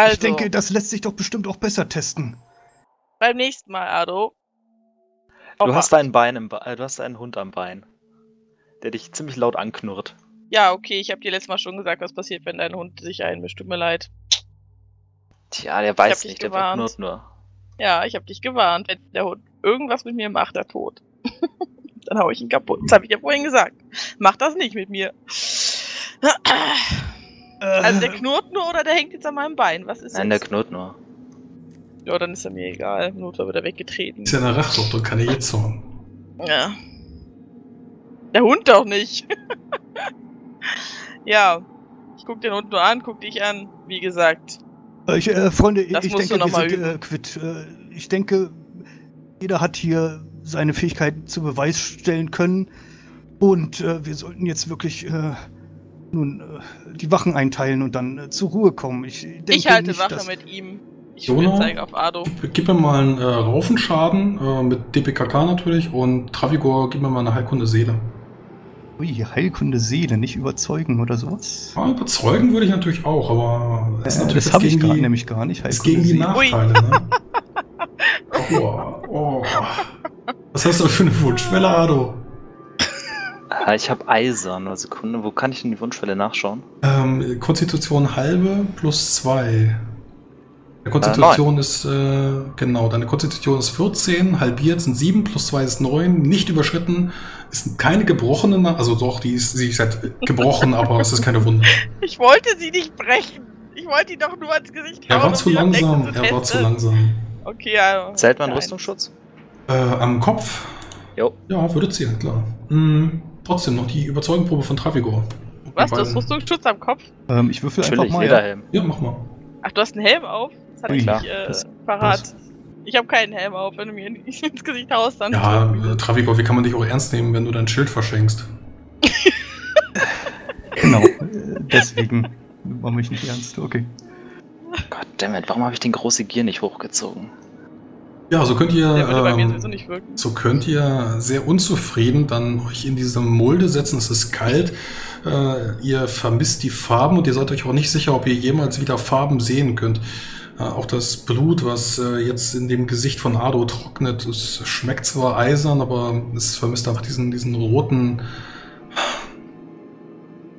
Also, Ich denke, das lässt sich doch bestimmt auch besser testen. beim nächsten Mal, Ado. Du Auf hast ein Bein im Be äh, du hast einen Hund am Bein, der dich ziemlich laut anknurrt. Ja, okay, ich habe dir letztes Mal schon gesagt, was passiert, wenn dein Hund sich einmischt. Tut mir leid. Tja, der weiß nicht, der knurrt nur. Ja, ich habe dich gewarnt. Wenn der Hund irgendwas mit mir macht, er tot. Dann hau ich ihn kaputt. Das habe ich ja vorhin gesagt. Mach das nicht mit mir. Also der knurrt nur oder der hängt jetzt an meinem Bein? Was ist Nein, der jetzt? knurrt nur. Ja, dann ist er mir egal. Notfall wird er weggetreten. Ist ja eine Rache, kann er jetzt hauen. Ja. Der Hund doch nicht. ja. Ich guck den Hund nur an, guck dich an. Wie gesagt. Äh, Ich, äh, Freunde, Das ich musst denke, wir mal sind äh, quitt. Äh, ich denke, jeder hat hier seine Fähigkeiten zu Beweis stellen können. Und äh, wir sollten jetzt wirklich äh, nun äh, die Wachen einteilen und dann äh, zur Ruhe kommen. Ich, denke ich halte nicht, Wache dass- mit ihm. Ich Jonah? zeige auf Ado. Gib, gib mir mal einen äh, Raufenschaden äh, mit DPKK natürlich und Travigor, gib mir mal eine Heilkunde Seele. Ui, Heilkunde Seele, nicht überzeugen oder sowas. Ja, überzeugen würde ich natürlich auch, aber das ist Äh, natürlich das habe ich gegen gar, die, nämlich gar nicht. ist gegen die Heilkunde Nachteile, ne? Oh, oh. Was hast du für eine Wunschwelle, Ado? Ah, ich habe Eisern. Eine Sekunde. Wo kann ich denn die Wunschwelle nachschauen? Ähm, Konstitution halbe plus zwei. Der Konstitution ist, äh, genau, deine Konstitution ist 14, halbiert sind 7, plus 2 ist 9, nicht überschritten, ist keine gebrochene, also doch, die ist, sie ist halt gebrochen, aber es ist keine Wunde. Ich wollte sie nicht brechen. Ich wollte ihn doch nur ans Gesicht Er hauen, war um zu langsam, er war zu langsam. Okay, ja. Zählt man. Rüstungsschutz? Äh, am Kopf? Jo. Ja, würde zählen, klar. Hm, trotzdem noch die Überzeugungsprobe von Trafigor. Was? Du hast Rüstungsschutz am Kopf? Ähm, ich würfel einfach Natürlich, mal. Lederhelm. Ja, mach mal. Ach, du hast einen Helm auf? Das hatte Ui, ich klar. nicht äh, Das- parat. Ich habe keinen Helm auf. Wenn du mir in- ins Gesicht haust, dann. Ja, äh, Trafigor, wie kann man dich auch ernst nehmen, wenn du dein Schild verschenkst? Genau, äh, deswegen war mich nicht ernst. Okay. Goddammit, warum habe ich den große Gier nicht hochgezogen? Ja, so könnt ihr. Ähm. So könnt ihr sehr unzufrieden dann euch in diese Mulde setzen. Es ist kalt. Äh, ihr vermisst die Farben und ihr seid euch auch nicht sicher, ob ihr jemals wieder Farben sehen könnt. Äh, auch das Blut, was äh, jetzt in dem Gesicht von Ado trocknet, es schmeckt zwar eisern, aber es vermisst einfach diesen, diesen roten.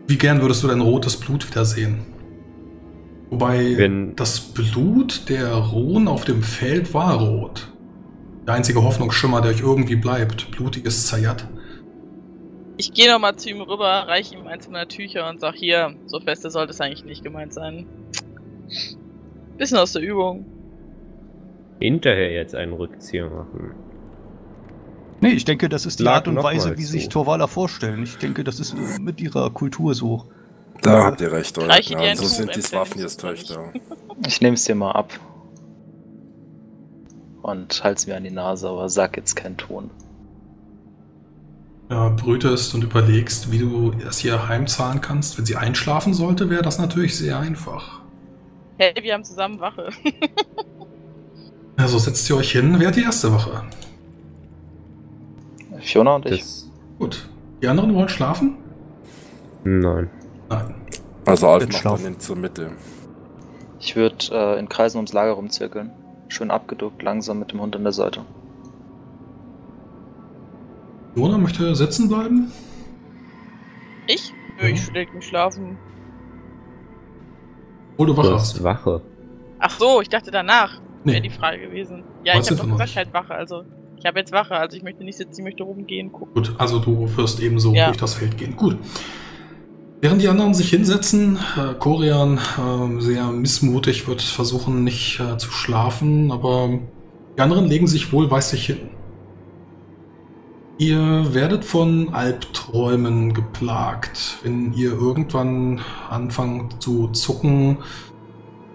Wie gern würdest du dein rotes Blut wiedersehen? Wobei Wenn- das Blut der Ruhen auf dem Feld war rot. Der einzige Hoffnungsschimmer, der euch irgendwie bleibt. Blutiges Zayat. Ich gehe nochmal zu ihm rüber, reiche ihm eins meiner Tücher und sag hier, so feste sollte es eigentlich nicht gemeint sein. Bisschen aus der Übung. Hinterher jetzt einen Rückzieher machen. Nee, ich denke, das ist die Lag Art und Weise, wie zu. sich Torwaler vorstellen. Ich denke, das ist mit ihrer Kultur so. Da habt ihr recht, Reiche dir Gnaden. ein So sind die Emsland, Swafnir-Töchter. Ich nehme es dir mal ab. Und halt's mir an die Nase, aber sag jetzt keinen Ton. Ja, brütest und überlegst, wie du das hier heimzahlen kannst. Wenn sie einschlafen sollte, wäre das natürlich sehr einfach. Hey, wir haben zusammen Wache. Also setzt ihr euch hin, wer hat die erste Wache? Fiona und ich. Das. Gut. Die anderen wollen schlafen? Nein. Nein. Also Alf macht schlafen. dann in zur Mitte. Ich würde äh, in Kreisen ums Lager rumzirkeln. Schön abgeduckt, langsam mit dem Hund an der Seite. Jona möchte sitzen bleiben? Ich? Nö, ich leg mich schlafen. Wo du Du Wache hast hast. Wache. Ach so, ich dachte danach. Wäre Nee. die Frage gewesen. Ja, Was ich habe doch gesagt, halt Wache. Also, ich habe jetzt Wache. Also, ich möchte nicht sitzen, ich möchte rumgehen, gucken. Gut, also du wirst ebenso Ja. durch das Feld gehen. Gut. Während die anderen sich hinsetzen, äh, Korean äh, sehr missmutig wird versuchen, nicht äh, zu schlafen, aber die anderen legen sich wohlweislich hin. Ihr werdet von Albträumen geplagt, wenn ihr irgendwann anfangt zu zucken,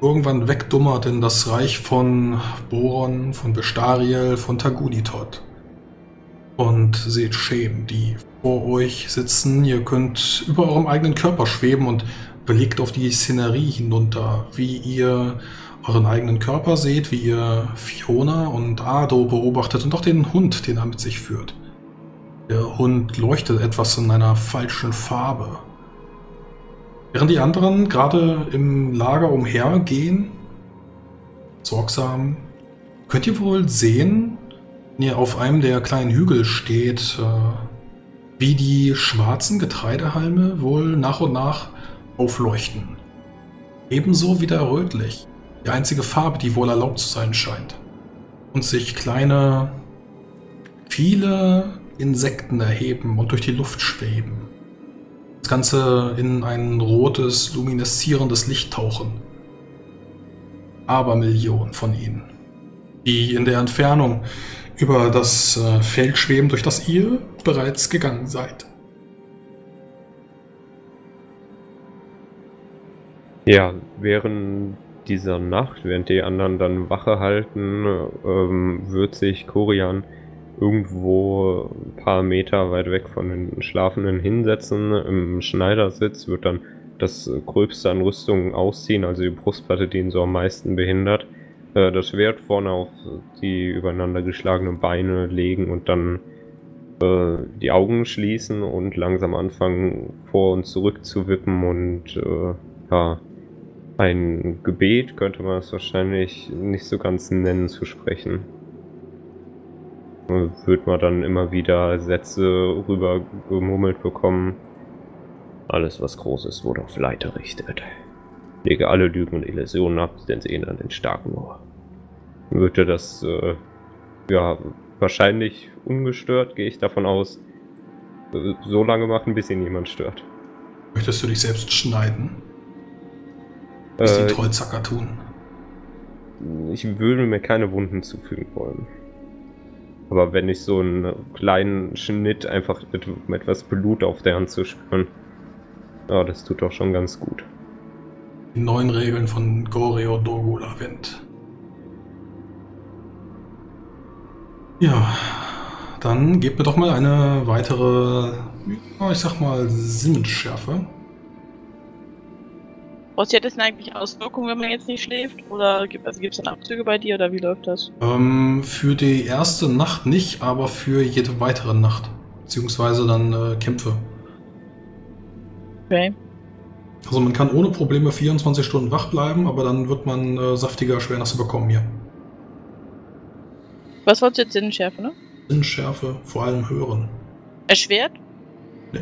irgendwann wegdummert in das Reich von Boron, von Bestariel, von Tagunitot und seht Schemen, die vor euch sitzen. Ihr könnt über eurem eigenen Körper schweben und blickt auf die Szenerie hinunter, wie ihr euren eigenen Körper seht, wie ihr Fiona und Ado beobachtet und auch den Hund, den er mit sich führt. Der Hund leuchtet etwas in einer falschen Farbe. Während die anderen gerade im Lager umhergehen, sorgsam. Könnt ihr wohl sehen, wenn ihr auf einem der kleinen Hügel steht, äh, wie die schwarzen Getreidehalme wohl nach und nach aufleuchten. Ebenso wie der Rötlich, die einzige Farbe, die wohl erlaubt zu sein scheint. Und sich kleine, viele Insekten erheben und durch die Luft schweben. Das Ganze in ein rotes, lumineszierendes Licht tauchen. Abermillionen von ihnen, die in der Entfernung über das äh, Feld schweben, durch das ihr bereits gegangen seid. Ja, während dieser Nacht, während die anderen dann Wache halten, ähm, wird sich Korian irgendwo ein paar Meter weit weg von den Schlafenden hinsetzen. Im Schneidersitz wird dann das Gröbste an Rüstungen ausziehen, also die Brustplatte, die ihn so am meisten behindert. Äh, das Schwert vorne auf die übereinander geschlagenen Beine legen und dann äh, die Augen schließen und langsam anfangen vor und zurück zu wippen und äh, ja, ein Gebet könnte man es wahrscheinlich nicht so ganz nennen zu sprechen. Wird man dann immer wieder Sätze rüber gemurmelt bekommen. Alles, was groß ist, wurde auf Leiter richtet. Lege alle Lügen und Illusionen ab, denn sie an den Starken nur. Würde das, äh, ja, wahrscheinlich ungestört, gehe ich davon aus, äh, so lange machen, bis ihn niemand stört. Möchtest du dich selbst schneiden? Was Äh, die Trollzacker tun. Ich würde mir keine Wunden zufügen wollen. Aber wenn ich so einen kleinen Schnitt einfach mit, mit etwas Blut auf der Hand zu spüren, ja, das tut doch schon ganz gut. Die neuen Regeln von Goreo Dorgula Wind. Ja, dann gebt mir doch mal eine weitere, ich sag mal, Sinnesschärfe. Was hat das denn eigentlich Auswirkungen, wenn man jetzt nicht schläft? Oder gibt also es dann Abzüge bei dir oder wie läuft das? Ähm, für die erste Nacht nicht, aber für jede weitere Nacht. Beziehungsweise dann äh, Kämpfe. Okay. Also man kann ohne Probleme 24 Stunden wach bleiben, aber dann wird man äh, saftige Erschwernisse bekommen hier. Was wolltest du jetzt Sinnenschärfe, ne? Sinnschärfe, vor allem hören. Erschwert? Nee.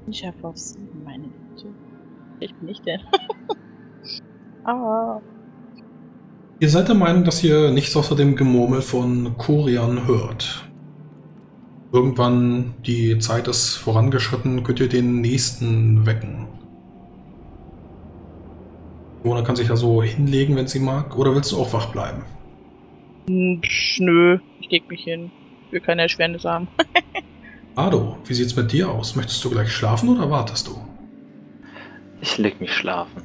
Sinnenschärfe auf 7, meine Güte. Ich bin nicht der. ah. Ihr seid der Meinung, dass ihr nichts außer dem Gemurmel von Korian hört. Irgendwann, die Zeit ist vorangeschritten, könnt ihr den nächsten wecken. Mona kann sich ja so hinlegen, wenn sie mag. Oder willst du auch wach bleiben? Hm, psch, Nö, ich leg mich hin. Ich will keine Erschwernis haben. Ado, wie sieht's mit dir aus? Möchtest du gleich schlafen oder wartest du? Ich leg mich schlafen.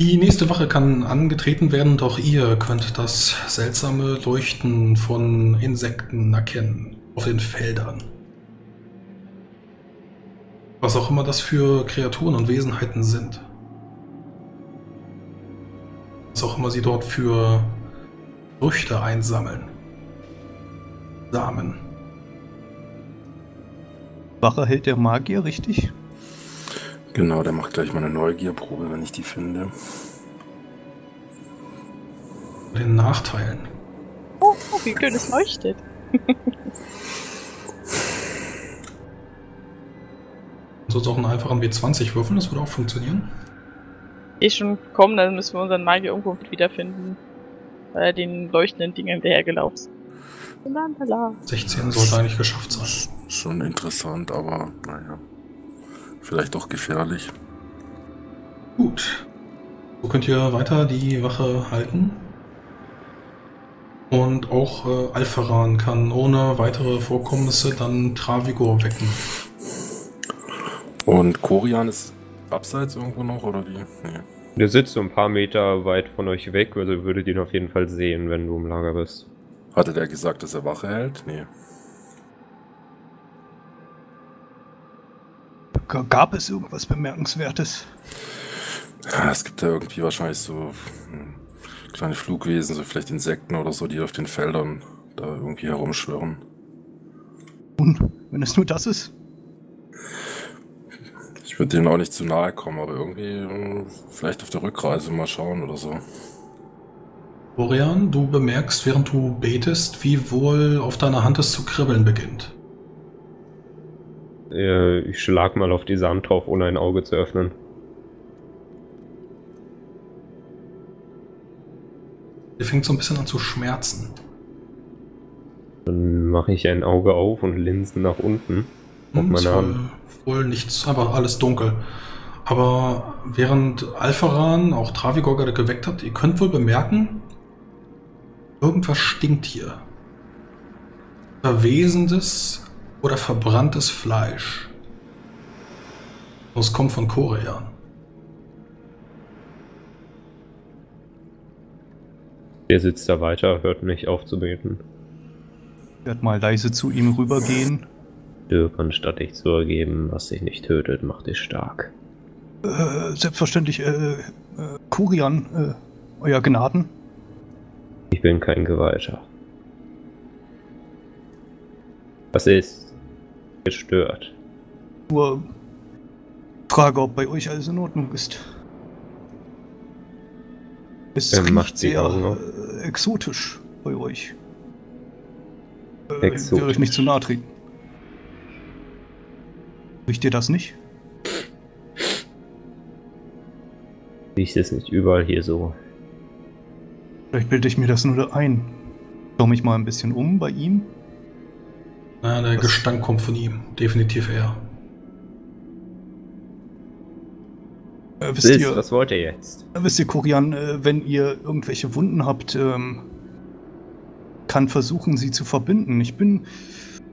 Die nächste Wache kann angetreten werden und auch ihr könnt das seltsame Leuchten von Insekten erkennen auf den Feldern. Was auch immer das für Kreaturen und Wesenheiten sind. Was auch immer sie dort für Früchte einsammeln. Samen. Wache hält der Magier, richtig? Genau, der macht gleich mal eine Neugierprobe, wenn ich die finde. Den Nachteilen. Oh, oh wie schön es leuchtet. Sonst auch einen einfachen W20 würfeln, das würde auch funktionieren. Eh schon kommen, dann müssen wir unseren Magier irgendwo wiederfinden. Weil er den leuchtenden Dingen hinterhergelaufen ist. Lalala. 16 sollte eigentlich geschafft sein. Sch- Schon interessant, aber naja. Vielleicht doch gefährlich. Gut. So könnt ihr weiter die Wache halten. Und auch äh, Alpharan kann ohne weitere Vorkommnisse dann Travigo wecken. Und Korian ist abseits irgendwo noch, oder wie? Nee. Der sitzt so ein paar Meter weit von euch weg, also ihr würdet ihn auf jeden Fall sehen, wenn du im Lager bist. Hatte der gesagt, dass er Wache hält? Nee. Gab es irgendwas Bemerkenswertes? Ja, es gibt ja irgendwie wahrscheinlich so hm, kleine Flugwesen, so vielleicht Insekten oder so, die auf den Feldern da irgendwie herumschwirren. Nun, wenn es nur das ist. Ich würde denen auch nicht zu nahe kommen, aber irgendwie äh, vielleicht auf der Rückreise mal schauen oder so. Florian, du bemerkst, während du betest, wie wohl auf deiner Hand es zu kribbeln beginnt. Äh, ich schlag mal auf die Sand drauf, ohne ein Auge zu öffnen. Dir fängt so ein bisschen an zu schmerzen. Dann mache ich ein Auge auf und linsen nach unten auf Hm, meine Hand. wohl, wohl nichts, einfach alles dunkel. Aber während Alpharan auch Travigor gerade geweckt hat, ihr könnt wohl bemerken, irgendwas stinkt hier. Verwesendes oder verbranntes Fleisch. Es kommt von Korean. Der sitzt da weiter, hört nicht auf zu beten. Ich werde mal leise zu ihm rübergehen. Dirk, anstatt dich zu ergeben, was dich nicht tötet, macht dich stark. Äh, selbstverständlich, äh, äh, Kurian, äh, euer Gnaden. Ich bin kein Geweihter. Was ist? Gestört. Nur Frage, ob bei euch alles in Ordnung ist. Es Ähm, riecht sehr äh, exotisch bei euch. Äh, Ich will Exotisch. euch nicht zu nahe treten. Riecht ihr das nicht? Riecht es nicht überall hier so? Vielleicht bilde ich mir das nur ein. Schau mich mal ein bisschen um bei ihm. Na, der Was? Gestank kommt von ihm. Definitiv er. Äh, wisst, Sis, ihr, was wollt ihr jetzt? äh, wisst ihr, Kurian, äh, wenn ihr irgendwelche Wunden habt, ähm, kann versuchen, sie zu verbinden. Ich bin,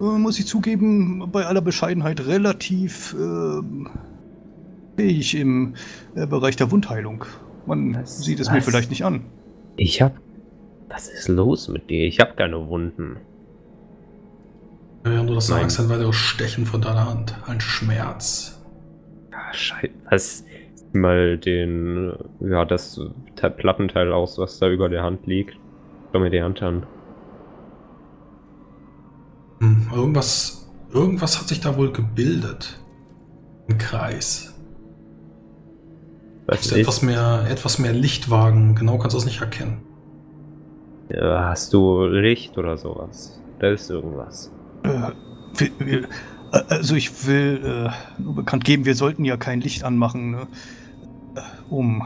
muss ich zugeben, bei aller Bescheidenheit relativ ähm, fähig im äh, Bereich der Wundheilung. Man Was? sieht es mir Was? vielleicht nicht an. Ich hab. Was ist los mit dir? Ich hab keine Wunden. Während du das Nein. sagst, ein weiteres Stechen von deiner Hand. Ein Schmerz. Ah, Scheiße. Was? Mal den. Ja, das Te- Plattenteil aus, was da über der Hand liegt. Schau mir die Hand an. Hm, irgendwas, irgendwas hat sich da wohl gebildet. Ein Kreis. Was du etwas mehr, etwas mehr Licht wagen. Genau kannst du es nicht erkennen. Ja, Hast du Licht oder sowas? Da ist irgendwas. Äh, wir, wir, äh, also ich will äh, nur bekannt geben, wir sollten ja kein Licht anmachen, ne? Äh, um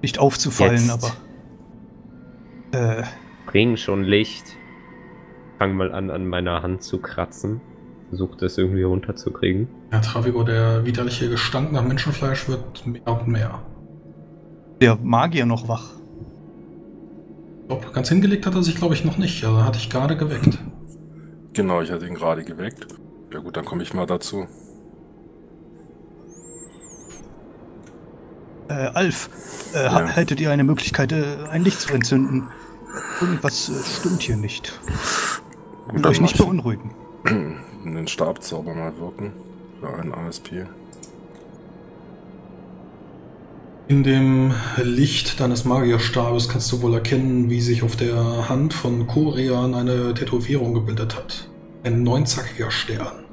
nicht aufzufallen, Jetzt. aber äh, Bring schon Licht. Fang mal an, an meiner Hand zu kratzen. Versuch das irgendwie runterzukriegen. Ja, Travigo, der widerliche Gestank nach Menschenfleisch wird mehr und mehr. der Magier noch wach. Ich glaub, ganz hingelegt hat er sich, glaube ich, noch nicht. Also hatte ich gerade geweckt. Genau, ich hatte ihn gerade geweckt. Ja gut, dann komme ich mal dazu. Äh, Alf, äh, Ja. hättet ihr eine Möglichkeit, äh, ein Licht zu entzünden? Irgendwas äh, stimmt hier nicht. Und euch nicht beunruhigen. den Stabzauber mal wirken. Für einen ASP. In dem Licht deines Magierstabes kannst du wohl erkennen, wie sich auf der Hand von Korean eine Tätowierung gebildet hat. Ein neunzackiger Stern,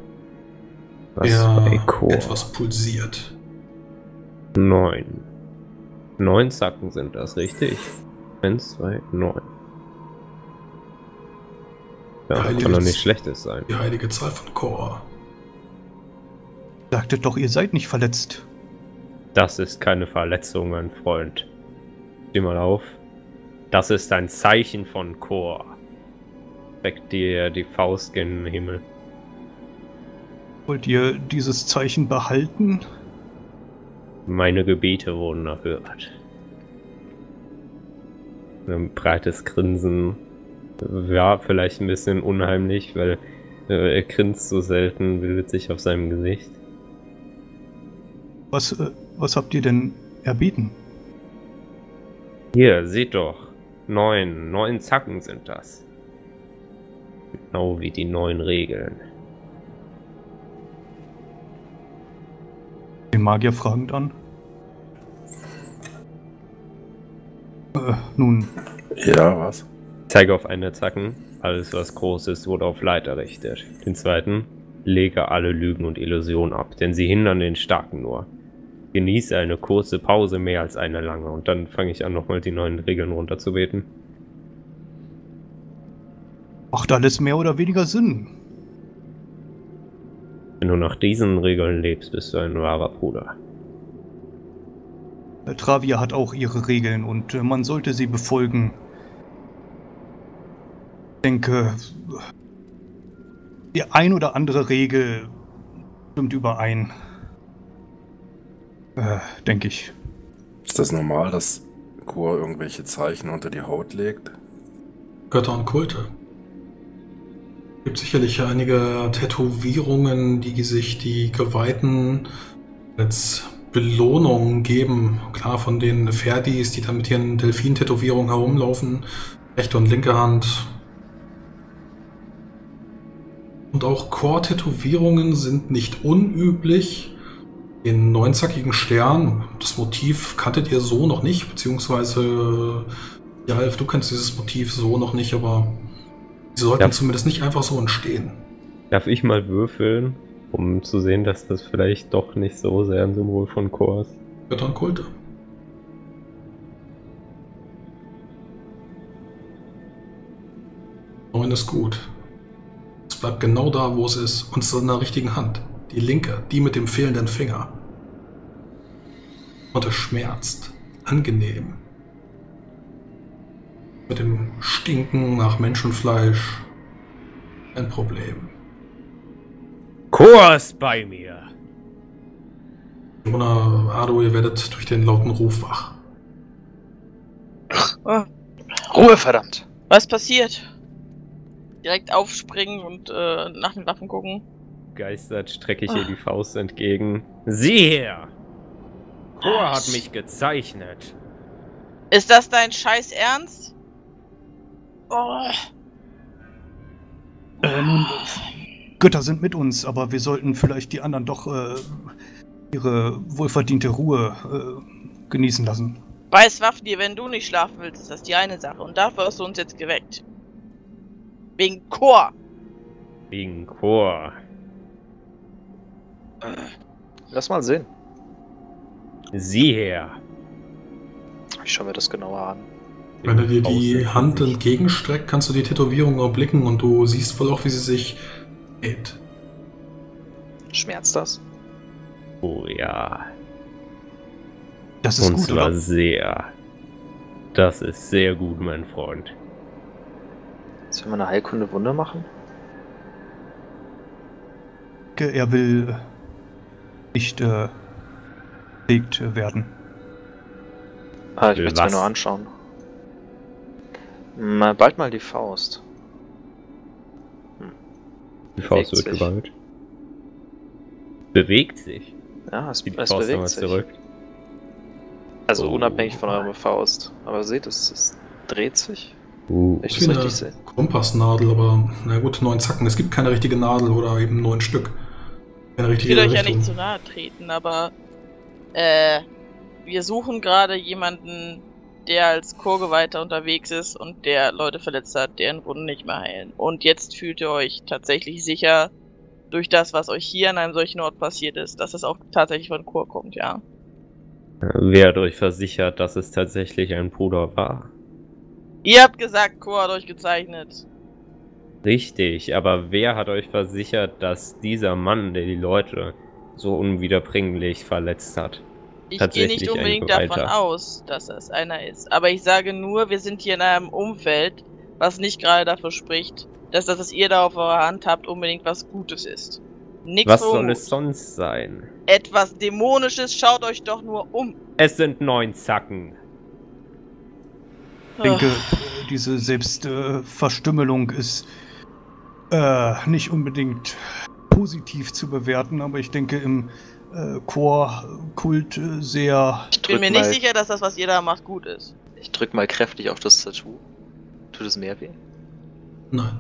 Was der etwas pulsiert. Neun. Neun Zacken sind das, richtig? Eins, zwei, neun. Ja, Ja, kann doch Heiliges- nicht schlechtes sein. Die heilige Zahl von Korra. Sagtet doch, ihr seid nicht verletzt. Das ist keine Verletzung, mein Freund. Steh mal auf. Das ist ein Zeichen von Chor. Streckt dir die Faust gen Himmel. Wollt ihr dieses Zeichen behalten? Meine Gebete wurden erhört. Ein breites Grinsen. Ja, vielleicht ein bisschen unheimlich, weil äh, er grinst so selten, bildet sich auf seinem Gesicht. Was, äh, was habt ihr denn erbeten? Hier, seht doch. Neun, neun Zacken sind das. Genau wie die neun Regeln. Den Magier fragend an. Äh, nun, Ja, was? Zeige auf eine Zacken. Alles, was groß ist, wurde auf Leiter errichtet. Den zweiten. Lege alle Lügen und Illusionen ab, denn sie hindern den Starken nur. Genieße eine kurze Pause mehr als eine lange und dann fange ich an, nochmal die neuen Regeln runterzubeten. Macht alles mehr oder weniger Sinn. Wenn du nach diesen Regeln lebst, bist du ein wahrer Bruder. Travia hat auch ihre Regeln und äh, man sollte sie befolgen. Ich denke, die ein oder andere Regel stimmt überein. Äh, denke ich. Ist das normal, dass Chor irgendwelche Zeichen unter die Haut legt? Götter und Kulte. Es gibt sicherlich einige Tätowierungen, die sich die Geweihten als Belohnung geben. Klar, von den Ferdis, die dann mit ihren Delfin-Tätowierungen herumlaufen. Rechte und linke Hand. Und auch Core-Tätowierungen sind nicht unüblich. Den neunzackigen Stern, das Motiv kanntet ihr so noch nicht, beziehungsweise, ja, Alf, du kennst dieses Motiv so noch nicht, aber sie sollten Ja. zumindest nicht einfach so entstehen. Darf ich mal würfeln, um zu sehen, dass das vielleicht doch nicht so sehr ein Symbol von Chor ist? Götter und Kulte. Neun ist gut. Bleibt genau da, wo es ist. Und ist in der richtigen Hand. Die linke, die mit dem fehlenden Finger. Und es schmerzt. Angenehm. Mit dem Stinken nach Menschenfleisch. Ein Problem. Chor ist bei mir! Mona, Ado, ihr werdet durch den lauten Ruf wach. Oh, Ruhe, verdammt! was passiert? Direkt aufspringen und äh, nach den Waffen gucken. Geistert strecke ich ihr die Faust entgegen. Sieh her! Chor hat mich gezeichnet. Ist das dein Scheiß Ernst? Oh, Äh, nun, Götter sind mit uns, aber wir sollten vielleicht die anderen doch äh, ihre wohlverdiente Ruhe äh, genießen lassen. weiß Waffenir, wenn du nicht schlafen willst, ist das die eine Sache. Und dafür hast du uns jetzt geweckt. Wegen Chor. Wegen Chor. Lass mal sehen. Sieh her! Ich schaue mir das genauer an. Wenn er dir die Hand entgegenstreckt, kannst du die Tätowierung erblicken und du siehst wohl auch, wie sie sich dreht. Schmerzt das? Oh ja. Das ist Und gut, zwar oder? sehr. Das ist sehr gut, mein Freund. Sollen wir eine Heilkunde Wunder machen? Er will nicht äh, belegt werden. Ah, ich Will es mir nur anschauen. Mal bald mal die Faust. Die Faust Bewegt wird gewalt. Bewegt sich. Ja, es, Die es Faust bewegt sich. zurück. Also Oh. unabhängig von eurer Faust. Aber seht, es, es dreht sich. Uh, Ich wie eine. Kompassnadel, aber na gut, neun Zacken. Es gibt keine richtige Nadel oder eben neun Stück. Keine Ich richtige will euch ja nicht zu nahe treten, aber äh, wir suchen gerade jemanden, der als Chorgeweihter unterwegs ist und der Leute verletzt hat, deren Wunden nicht mehr heilen. Und jetzt fühlt ihr euch tatsächlich sicher durch das, was euch hier an einem solchen Ort passiert ist, dass es auch tatsächlich von Chor kommt, ja. wer hat euch versichert, dass es tatsächlich ein Bruder war? Ihr habt gesagt, Chor hat euch gezeichnet. Richtig, aber wer hat euch versichert, dass dieser Mann, der die Leute so unwiederbringlich verletzt hat? Ich gehe nicht unbedingt davon aus, dass das einer ist. Aber ich sage nur, wir sind hier in einem Umfeld, was nicht gerade dafür spricht, dass das, was ihr da auf eurer Hand habt, unbedingt was Gutes ist. Nix Was soll es sonst sein? Etwas Dämonisches, schaut euch doch nur um. Es sind neun Zacken. Ich denke, äh, diese Selbstverstümmelung ist äh, nicht unbedingt positiv zu bewerten, aber ich denke im äh, Chor-Kult äh, sehr. Ich bin mir nicht sicher, dass das, was ihr da macht, gut ist. Ich drück mal kräftig auf das Tattoo. Tut es mehr weh? Nein.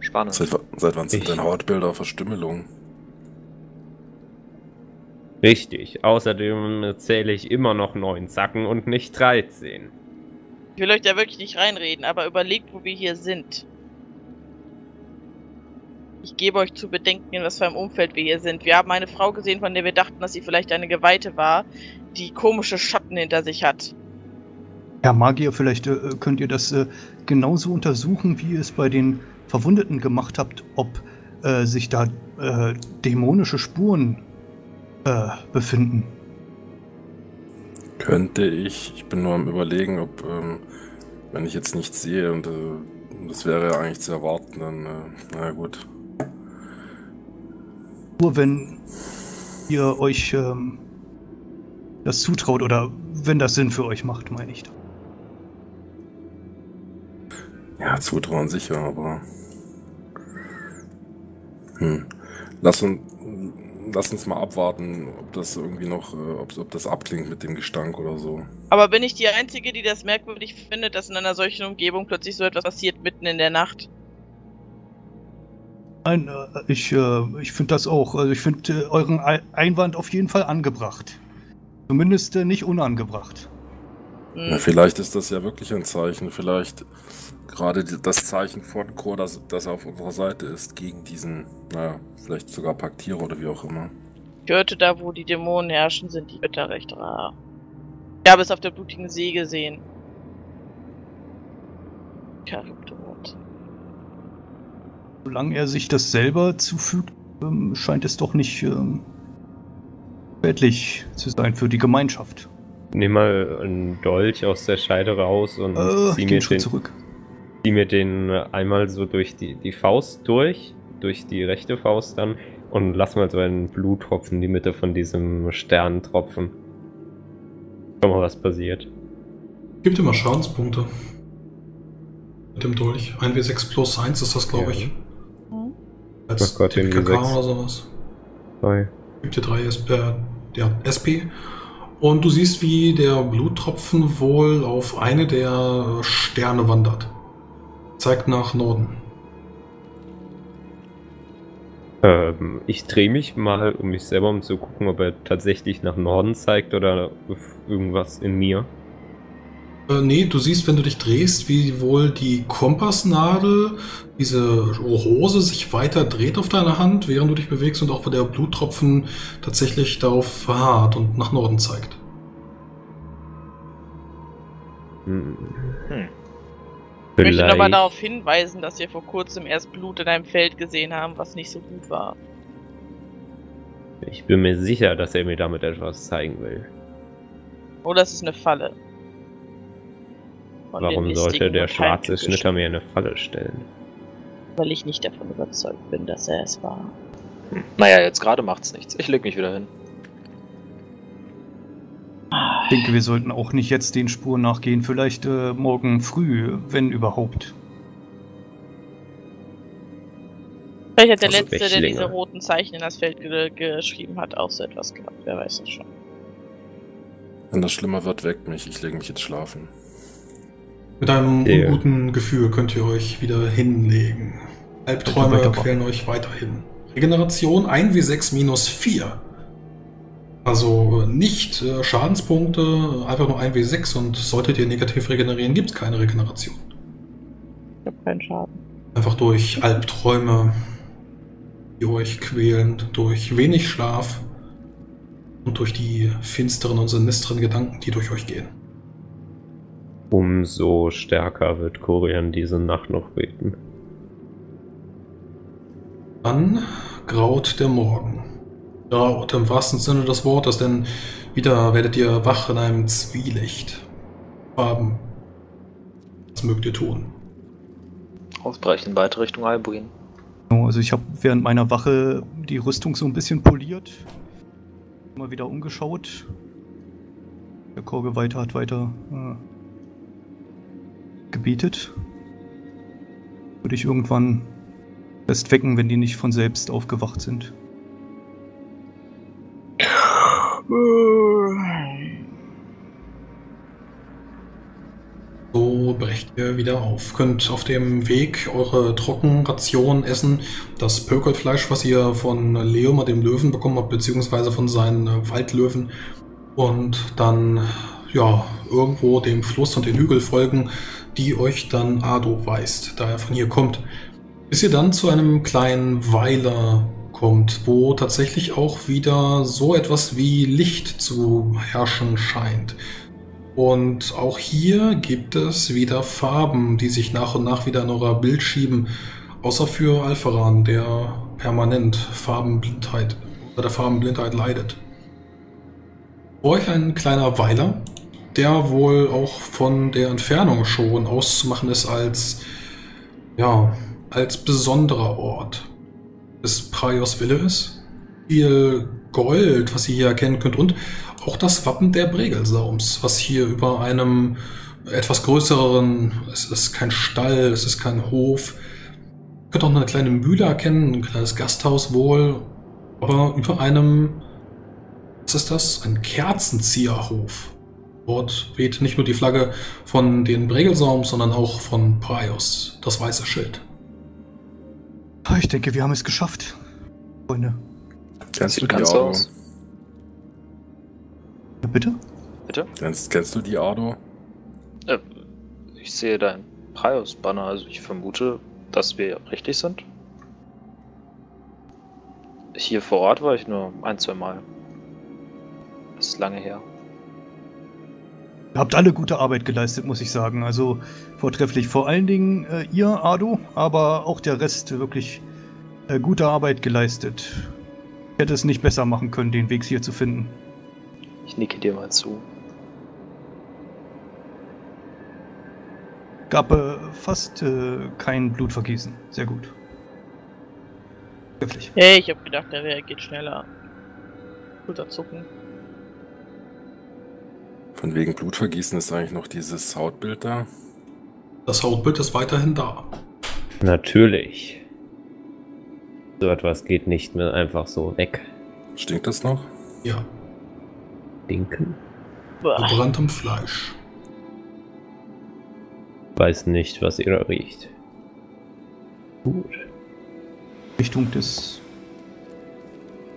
Spannend. Seit, seit wann sind Ich- denn Hautbilder Verstümmelung? Richtig. Außerdem zähle ich immer noch neun Zacken und nicht 13. Ich will euch da wirklich nicht reinreden, aber überlegt, wo wir hier sind. Ich gebe euch zu bedenken, in was für einem Umfeld wir hier sind. Wir haben eine Frau gesehen, von der wir dachten, dass sie vielleicht eine Geweihte war, die komische Schatten hinter sich hat. Herr Magier, vielleicht äh, könnt ihr das äh, genauso untersuchen, wie ihr es bei den Verwundeten gemacht habt, ob äh, sich da äh, dämonische Spuren äh, befinden. Könnte ich. Ich bin nur am überlegen, ob, ähm, wenn ich jetzt nichts sehe und äh, das wäre ja eigentlich zu erwarten, dann, äh, naja gut. Nur wenn ihr euch ähm, das zutraut oder wenn das Sinn für euch macht, meine ich. Ja, zutrauen sicher, aber. Hm. Lass uns, lass uns mal abwarten, ob das irgendwie noch, äh, ob, ob das abklingt mit dem Gestank oder so. Aber bin ich die Einzige, die das merkwürdig findet, dass in einer solchen Umgebung plötzlich so etwas passiert mitten in der Nacht? Nein, äh, ich, äh, ich finde das auch. Also ich finde äh, euren Ei- Einwand auf jeden Fall angebracht. Zumindest äh, nicht unangebracht. Hm. Ja, vielleicht ist das ja wirklich ein Zeichen. Vielleicht gerade das Zeichen von Chor, dass, dass er auf unserer Seite ist, gegen diesen, naja, vielleicht sogar Paktierer oder wie auch immer. Ich hörte, da wo die Dämonen herrschen, sind die Götter recht rar. Ich habe es auf der blutigen See gesehen. Charybdot. Solange er sich das selber zufügt, ähm, scheint es doch nicht ähm, schädlich zu sein für die Gemeinschaft. Nimm mal einen Dolch aus der Scheide raus und Äh, zieh, mir den, zurück. zieh mir den einmal so durch die, die Faust durch, durch die rechte Faust dann und lass mal so einen Bluttropfen in die Mitte von diesem Stern tropfen. Schau mal, was passiert. Gib dir mal Schadenspunkte. Mit dem Dolch. 1w6 plus 1 ist das, glaube Ja. ich. Hm? Als Ach Gott, den TPKK W6. oder sowas. Zwei. Gib dir 3 SP, äh, ja, SP. Und du siehst, wie der Bluttropfen wohl auf eine der Sterne wandert. Zeigt nach Norden. Ähm, ich drehe mich mal, um mich selber um zu gucken, ob er tatsächlich nach Norden zeigt oder irgendwas in mir. Äh, nee, du siehst, wenn du dich drehst, wie wohl die Kompassnadel, diese Rose sich weiter dreht auf deiner Hand, während du dich bewegst und auch wo der Bluttropfen tatsächlich darauf verharrt und nach Norden zeigt. Hm. Hm. Ich möchte nochmal Vielleicht- darauf hinweisen, dass wir vor kurzem erst Blut in einem Feld gesehen haben, was nicht so gut war. Ich bin mir sicher, dass er mir damit etwas zeigen will. Oder es ist eine Falle. Warum sollte der und schwarze Schnitter mir eine Falle stellen? Weil ich nicht davon überzeugt bin, dass er es war. Hm. Naja, jetzt gerade macht's nichts. Ich leg mich wieder hin. Ich denke, wir sollten auch nicht jetzt den Spuren nachgehen. Vielleicht äh, morgen früh, wenn überhaupt. Vielleicht hat der Also Letzte, der diese roten Zeichen in das Feld ge geschrieben hat, auch so etwas gehabt. Wer weiß es schon. Wenn das schlimmer wird, weckt mich. Ich lege mich jetzt schlafen. Mit einem Ja. unguten Gefühl könnt ihr euch wieder hinlegen. Albträume quälen euch weiterhin. Regeneration 1w6 minus 4. Also äh, nicht äh, Schadenspunkte, einfach nur 1w6 und solltet ihr negativ regenerieren, gibt es keine Regeneration. Ich habe keinen Schaden. Einfach durch Albträume, die euch quälen, durch wenig Schlaf und durch die finsteren und sinisteren Gedanken, die durch euch gehen. Umso stärker wird Korian diese Nacht noch beten. Dann graut der Morgen. Graut im wahrsten Sinne des Wortes, denn wieder werdet ihr wach in einem Zwielicht. Farben. Was mögt ihr tun? Ausbrechen weiter Richtung Albuin. Genau, Also ich habe während meiner Wache die Rüstung so ein bisschen poliert. Immer wieder umgeschaut. Der Chorgeweihte hat weiter äh, gebetet. Würde ich irgendwann erst wecken, wenn die nicht von selbst aufgewacht sind. So brecht ihr wieder auf. Könnt auf dem Weg eure Trockenration essen. Das Pökelfleisch, was ihr von Leoma, dem Löwen, bekommen habt, beziehungsweise von seinen Waldlöwen. Und dann, ja, irgendwo dem Fluss und den Hügel folgen, die euch dann Ado weist, da er von hier kommt. Bis ihr dann zu einem kleinen Weiler kommt, wo tatsächlich auch wieder so etwas wie Licht zu herrschen scheint. Und auch hier gibt es wieder Farben, die sich nach und nach wieder in euer Bild schieben. Außer für Alpharan, der permanent Farbenblindheit oder der Farbenblindheit leidet. Vor euch ein kleiner Weiler, der wohl auch von der Entfernung schon auszumachen ist als, ja, als besonderer Ort des Praios Wille ist. Viel Gold, was ihr hier erkennen könnt und auch das Wappen der Bregelsaums, was hier über einem etwas größeren, es ist kein Stall, es ist kein Hof. Ihr könnt auch eine kleine Mühle erkennen, ein kleines Gasthaus wohl, aber über einem, was ist das? Ein Kerzenzieherhof. Dort weht nicht nur die Flagge von den Bregelsaums, sondern auch von Praios, das weiße Schild. Ah, Ich denke, wir haben es geschafft. Freunde. Kennst du die Ardo? bitte? Bitte? Kennst, kennst du die Ardo? Äh, ich sehe dein Prius-Banner, also ich vermute, dass wir richtig sind. Hier vor Ort war ich nur ein, zwei Mal. Das ist lange her. Habt alle gute Arbeit geleistet, muss ich sagen. Also vortrefflich. Vor allen Dingen äh, ihr, Ado, aber auch der Rest wirklich äh, gute Arbeit geleistet. Ich hätte es nicht besser machen können, den Weg hier zu finden. Ich nicke dir mal zu. Gab äh, fast äh, kein Blutvergießen. Sehr gut. Trefflich. Hey, ich hab gedacht, der reagiert schneller. Schulterzucken. Von wegen Blutvergießen ist eigentlich noch dieses Hautbild da. Das Hautbild ist weiterhin da. Natürlich. So etwas geht nicht mehr einfach so weg. Stinkt das noch? Ja, Dinken? Boah. gebranntem Fleisch. Weiß nicht, was ihr da riecht. Gut. Richtung des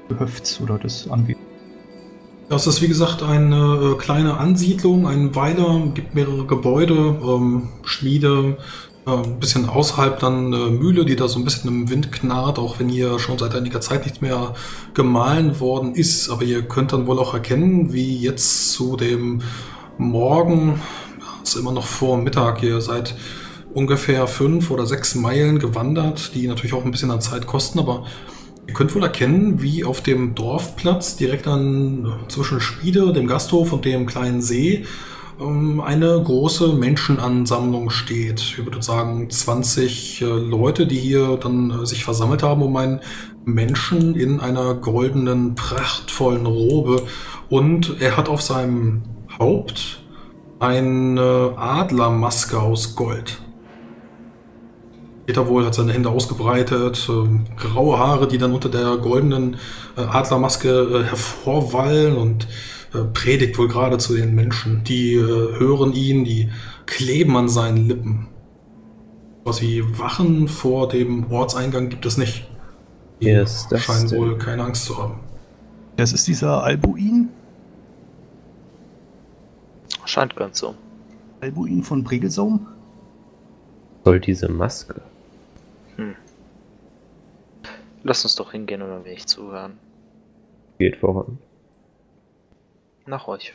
Gehöfts oder des Anwesens. Das ist wie gesagt eine äh, kleine Ansiedlung, ein Weiler, gibt mehrere Gebäude, ähm, Schmiede, äh, ein bisschen außerhalb dann eine Mühle, die da so ein bisschen im Wind knarrt, auch wenn hier schon seit einiger Zeit nichts mehr gemahlen worden ist. Aber ihr könnt dann wohl auch erkennen, wie jetzt zu dem Morgen, ja, ist immer noch vor Mittag, ihr seid ungefähr fünf oder sechs Meilen gewandert, die natürlich auch ein bisschen an Zeit kosten, aber Ihr könnt wohl erkennen, wie auf dem Dorfplatz direkt an zwischen Spiede, dem Gasthof und dem kleinen See ähm, eine große Menschenansammlung steht. Ich würde sagen 20 äh, Leute, die hier dann äh, sich versammelt haben um einen Menschen in einer goldenen, prachtvollen Robe. Und er hat auf seinem Haupt eine Adlermaske aus Gold. Peter wohl hat seine Hände ausgebreitet, ähm, graue Haare, die dann unter der goldenen äh, Adlermaske äh, hervorwallen und äh, predigt wohl gerade zu den Menschen. Die äh, hören ihn, die kleben an seinen Lippen. Was wie Wachen vor dem Ortseingang gibt es nicht. Die das scheinen wohl keine Angst zu haben. Das ist dieser Albuin. Scheint ganz so. Albuin von Bregelsaum. Soll diese Maske? Lass uns doch hingehen und ein wenig zuhören. Geht voran. Nach euch.